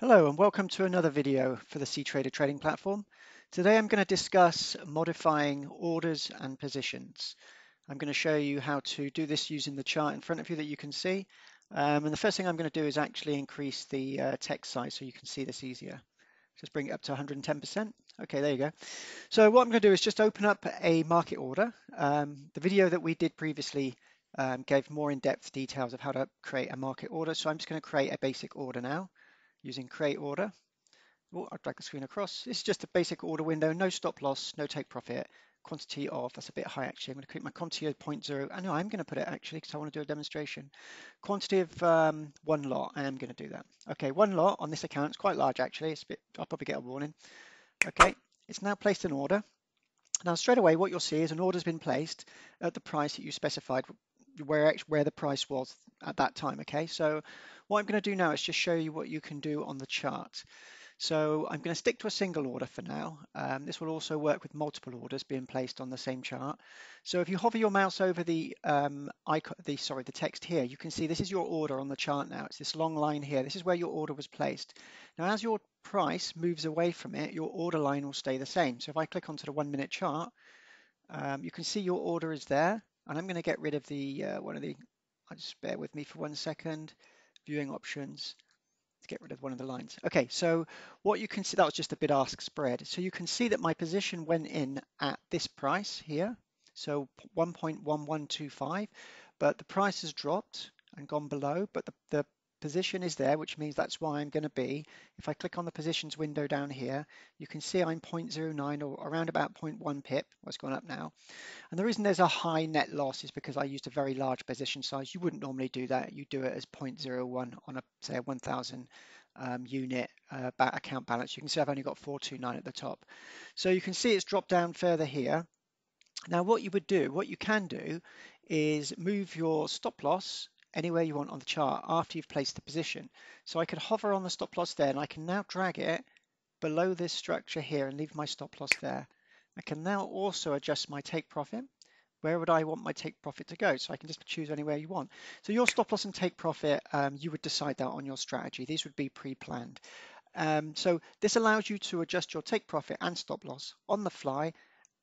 Hello and welcome to another video for the CTrader trading platform. Today I'm going to discuss modifying orders and positions. I'm going to show you how to do this using the chart in front of you that you can see. Um, and the first thing I'm going to do is actually increase the uh, text size so you can see this easier. Just bring it up to 110%. Okay, there you go. So what I'm going to do is just open up a market order. Um, the video that we did previously um, gave more in-depth details of how to create a market order. So I'm just going to create a basic order now using create order. I'll drag the screen across. This is just a basic order window, no stop loss, no take profit, quantity of, that's a bit high actually. I'm going to create my quantity of 0.0. I know I'm going to put it actually because I want to do a demonstration. Quantity of um, one lot, I am going to do that. Okay, one lot on this account, it's quite large actually. It's a bit, I'll probably get a warning. Okay, it's now placed an order. Now straight away what you'll see is an order's been placed at the price that you specified where where the price was at that time okay so what I'm going to do now is just show you what you can do on the chart so I'm going to stick to a single order for now. Um, this will also work with multiple orders being placed on the same chart. So if you hover your mouse over the um, icon, the sorry, the text here, you can see this is your order on the chart now. It's this long line here. This is where your order was placed. Now, as your price moves away from it, your order line will stay the same. So if I click onto the one minute chart, um, you can see your order is there. And I'm going to get rid of the uh, one of the, just bear with me for one second, viewing options to get rid of one of the lines. Okay, so what you can see, that was just a bid ask spread. So you can see that my position went in at this price here, so 1.1125, but the price has dropped and gone below, but the, the position is there, which means that's why I'm going to be. If I click on the positions window down here, you can see I'm 0.09 or around about 0.1 pip, what's gone up now. And the reason there's a high net loss is because I used a very large position size. You wouldn't normally do that. You do it as 0.01 on a, say, a 1000 um, unit uh, account balance. You can see I've only got 429 at the top. So you can see it's dropped down further here. Now what you would do, what you can do is move your stop loss anywhere you want on the chart after you've placed the position. So I could hover on the stop loss there and I can now drag it below this structure here and leave my stop loss there. I can now also adjust my take profit. Where would I want my take profit to go? So I can just choose anywhere you want. So your stop loss and take profit, um, you would decide that on your strategy. These would be pre-planned. Um, so this allows you to adjust your take profit and stop loss on the fly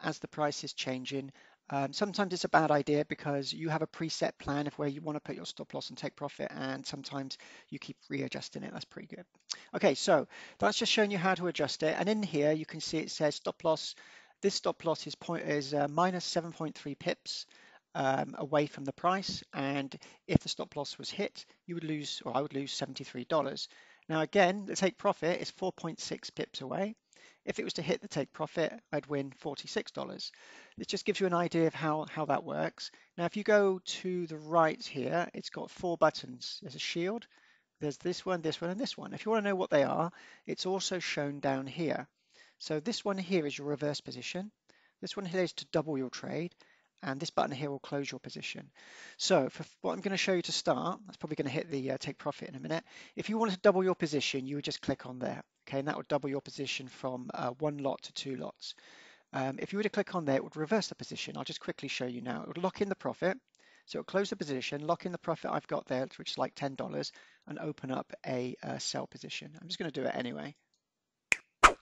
as the price is changing um, sometimes it's a bad idea because you have a preset plan of where you want to put your stop loss and take profit, and sometimes you keep readjusting it. That's pretty good. Okay, so that's just showing you how to adjust it. And in here, you can see it says stop loss. This stop loss is, point, is uh, minus 7.3 pips. Um, away from the price and if the stop loss was hit you would lose or I would lose $73 now again the take profit is 4.6 pips away if it was to hit the take profit, I'd win $46. This just gives you an idea of how, how that works. Now, if you go to the right here, it's got four buttons. There's a shield, there's this one, this one, and this one. If you want to know what they are, it's also shown down here. So this one here is your reverse position. This one here is to double your trade and this button here will close your position. So for what I'm going to show you to start, that's probably going to hit the uh, take profit in a minute. If you wanted to double your position, you would just click on there, okay, and that would double your position from uh, one lot to two lots. Um, if you were to click on there, it would reverse the position. I'll just quickly show you now. It would lock in the profit. So it'll close the position, lock in the profit I've got there, which is like $10, and open up a uh, sell position. I'm just going to do it anyway.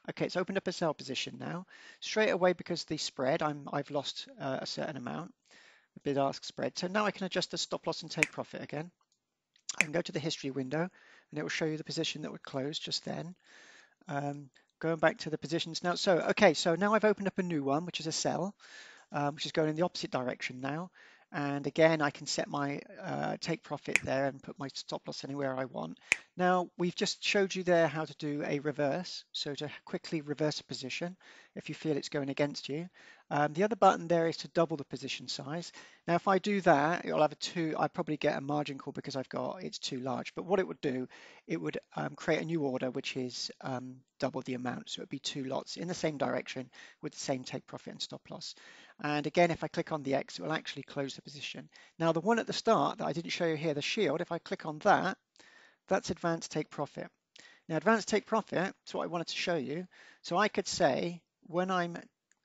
Okay, it's opened up a sell position now. Straight away, because the spread, I'm, I've lost uh, a certain amount, the bid-ask spread. So now I can adjust the stop loss and take profit again. I can go to the history window, and it will show you the position that would close just then. Um, going back to the positions now. So, okay, so now I've opened up a new one, which is a sell, um, which is going in the opposite direction now. And again, I can set my uh, take profit there and put my stop loss anywhere I want. Now, we've just showed you there how to do a reverse. So to quickly reverse a position if you feel it's going against you. Um, the other button there is to double the position size. Now, if I do that, it'll have a two, I probably get a margin call because I've got, it's too large. But what it would do, it would um, create a new order, which is um, double the amount. So it'd be two lots in the same direction with the same take profit and stop loss. And again, if I click on the X, it will actually close the position. Now, the one at the start that I didn't show you here, the shield, if I click on that, that's advanced take profit. Now, advanced take profit is what I wanted to show you. So I could say when I'm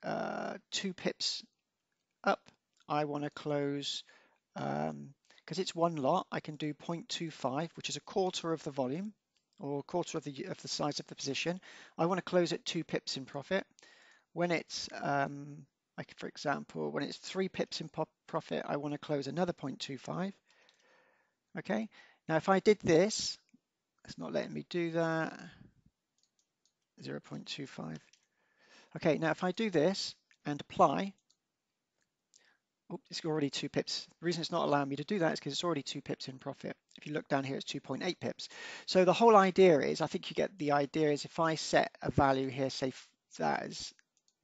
uh, two pips up, I want to close um, because it's one lot, I can do 0.25, which is a quarter of the volume or a quarter of the of the size of the position. I want to close at two pips in profit. When it's um, like for example, when it's three pips in profit, I want to close another 0.25. Okay. Now, if I did this, it's not letting me do that. 0.25. Okay. Now, if I do this and apply, Oh, it's already two pips. The reason it's not allowing me to do that is because it's already two pips in profit. If you look down here, it's 2.8 pips. So the whole idea is, I think you get the idea is if I set a value here, say that is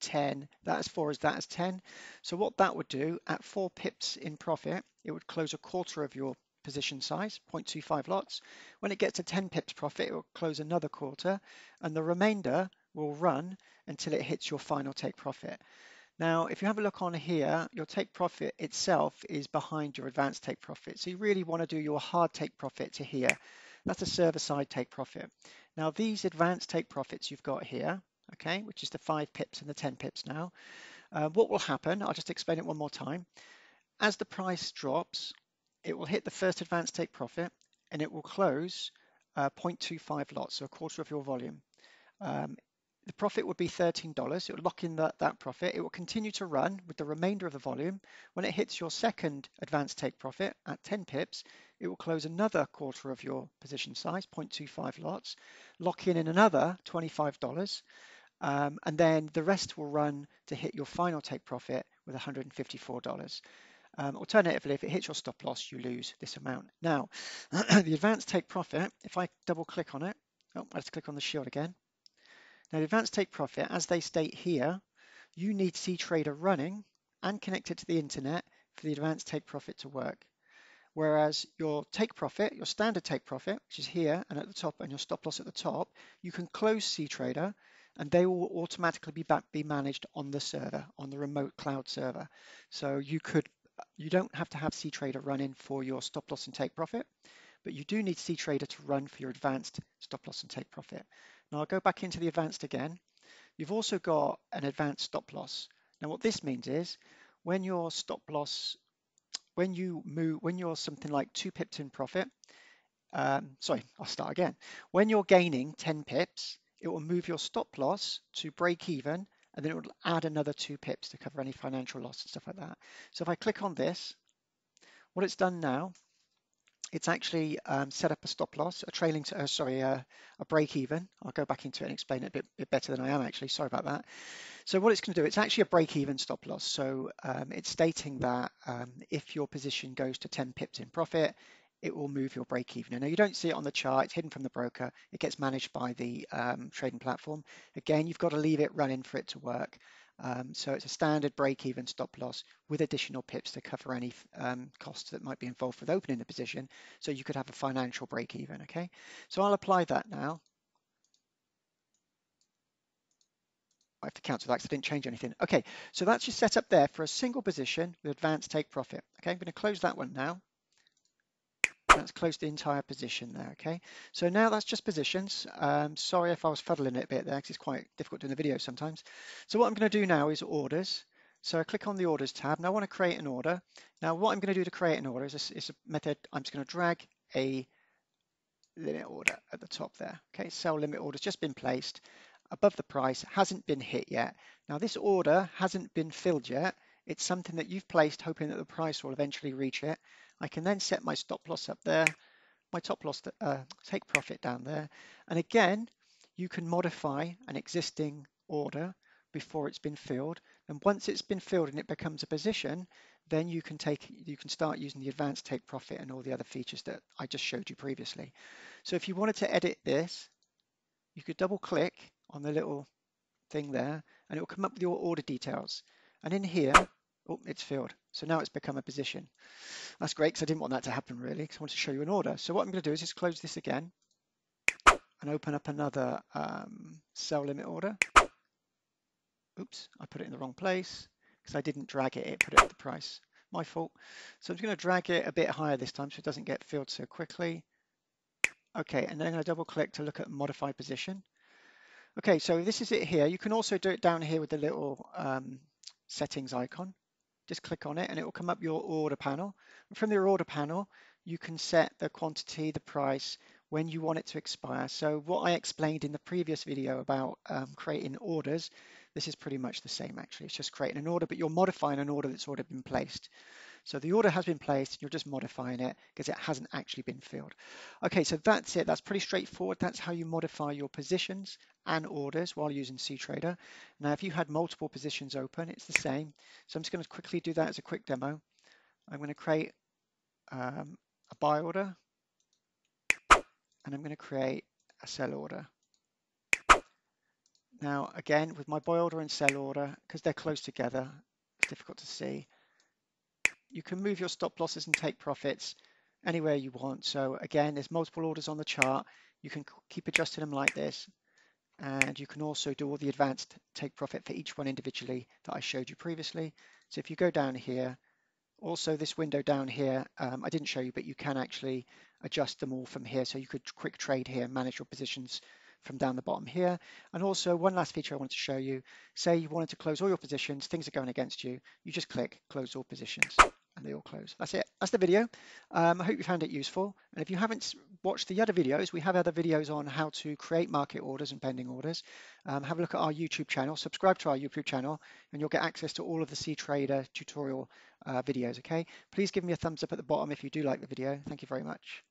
10, that is 4 is that is 10. So what that would do at 4 pips in profit, it would close a quarter of your position size, 0.25 lots. When it gets to 10 pips profit, it will close another quarter, and the remainder will run until it hits your final take profit. Now, if you have a look on here, your take profit itself is behind your advanced take profit. So you really want to do your hard take profit to here. That's a server side take profit. Now, these advanced take profits you've got here, okay, which is the five pips and the 10 pips now, uh, what will happen, I'll just explain it one more time. As the price drops, it will hit the first advanced take profit and it will close uh, 0.25 lots, so a quarter of your volume. Um, the profit would be $13. It will lock in that, that profit. It will continue to run with the remainder of the volume. When it hits your second advanced take profit at 10 pips, it will close another quarter of your position size, 0.25 lots, lock in in another $25, um, and then the rest will run to hit your final take profit with $154. Um, alternatively, if it hits your stop loss, you lose this amount. Now, the advanced take profit, if I double click on it, oh, let's click on the shield again. Now, the advanced take profit, as they state here, you need CTrader running and connected to the internet for the advanced take profit to work. Whereas your take profit, your standard take profit, which is here and at the top, and your stop loss at the top, you can close CTrader and they will automatically be back, be managed on the server, on the remote cloud server. So you could, you don't have to have CTrader running for your stop loss and take profit, but you do need CTrader to run for your advanced stop loss and take profit. Now I'll go back into the advanced again. You've also got an advanced stop loss. Now what this means is when your stop loss, when you move, when you're something like two pips in profit, um, sorry, I'll start again. When you're gaining 10 pips, it will move your stop loss to break even and then it will add another two pips to cover any financial loss and stuff like that. So if I click on this, what it's done now it's actually um, set up a stop loss, a trailing, uh, sorry, uh, a break even. I'll go back into it and explain it a bit, bit, better than I am actually. Sorry about that. So what it's going to do, it's actually a break even stop loss. So um, it's stating that um, if your position goes to 10 pips in profit, it will move your break even. Now you don't see it on the chart, it's hidden from the broker. It gets managed by the um, trading platform. Again, you've got to leave it running for it to work. Um, so it's a standard break-even stop loss with additional pips to cover any um, costs that might be involved with opening the position. So you could have a financial break-even, okay? So I'll apply that now. I have to cancel that because I didn't change anything. Okay, so that's your setup there for a single position with advanced take profit. Okay, I'm going to close that one now. That's close the entire position there, okay? So now that's just positions. Um, sorry if I was fuddling it a bit there because it's quite difficult doing the video sometimes. So what I'm going to do now is orders. So I click on the orders tab and I want to create an order. Now what I'm going to do to create an order is a, is a method, I'm just going to drag a limit order at the top there. Okay, sell limit order's just been placed above the price, hasn't been hit yet. Now this order hasn't been filled yet. It's something that you've placed hoping that the price will eventually reach it. I can then set my stop loss up there, my top loss, uh, take profit down there. And again, you can modify an existing order before it's been filled. And once it's been filled and it becomes a position, then you can take, you can start using the advanced take profit and all the other features that I just showed you previously. So if you wanted to edit this, you could double click on the little thing there and it will come up with your order details. And in here, Oh, it's filled. So now it's become a position. That's great because I didn't want that to happen really because I want to show you an order. So what I'm going to do is just close this again and open up another um, sell limit order. Oops, I put it in the wrong place because I didn't drag it, it put it at the price. My fault. So I'm just going to drag it a bit higher this time so it doesn't get filled so quickly. Okay, and then I'm going to double click to look at modify position. Okay, so this is it here. You can also do it down here with the little um, settings icon just click on it and it will come up your order panel. And from your order panel, you can set the quantity, the price, when you want it to expire. So what I explained in the previous video about um, creating orders, this is pretty much the same actually. It's just creating an order, but you're modifying an order that's already been placed. So the order has been placed, you're just modifying it because it hasn't actually been filled. Okay, so that's it. That's pretty straightforward. That's how you modify your positions and orders while using CTrader. Now, if you had multiple positions open, it's the same. So I'm just going to quickly do that as a quick demo. I'm going to create um, a buy order and I'm going to create a sell order. Now, again, with my buy order and sell order, because they're close together, it's difficult to see. You can move your stop losses and take profits anywhere you want. So again, there's multiple orders on the chart. You can keep adjusting them like this. And you can also do all the advanced take profit for each one individually that I showed you previously. So if you go down here, also this window down here, um, I didn't show you, but you can actually adjust them all from here. So you could quick trade here, manage your positions from down the bottom here. And also one last feature I wanted to show you, say you wanted to close all your positions, things are going against you, you just click close all positions and they all close. That's it. That's the video. Um, I hope you found it useful. And if you haven't watched the other videos, we have other videos on how to create market orders and pending orders. Um, have a look at our YouTube channel, subscribe to our YouTube channel, and you'll get access to all of the CTrader tutorial uh, videos, okay? Please give me a thumbs up at the bottom if you do like the video. Thank you very much.